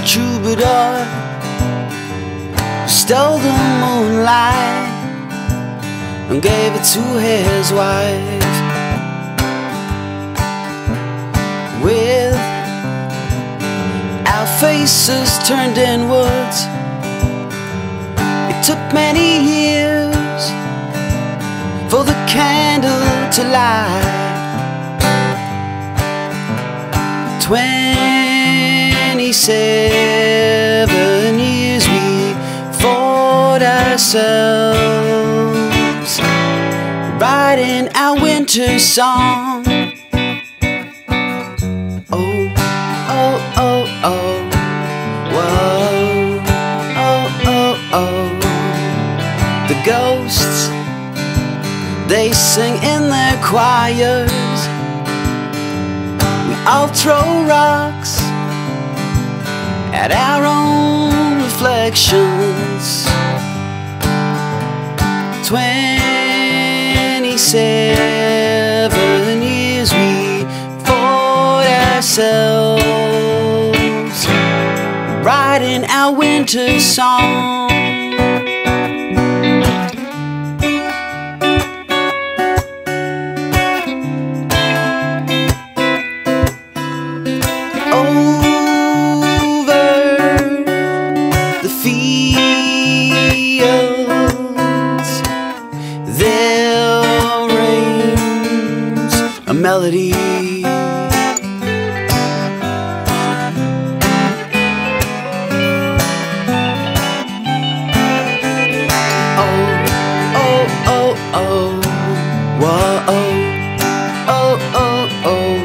troubadour stole the moonlight and gave it to his wife. With our faces turned inwards it took many years for the candle to light Twenty-seven years we fought ourselves, writing our winter song. Oh, oh, oh, oh, whoa, oh, oh, oh. The ghosts, they sing in their choirs. We all throw rocks at our own reflections. Twenty-seven years we fought ourselves, writing our winter song. Oh oh, oh, oh oh.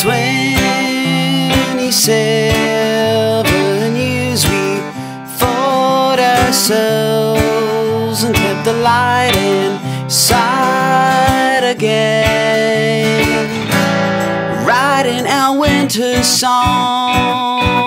Twenty-seven years we fought ourselves and kept the light inside our winter song.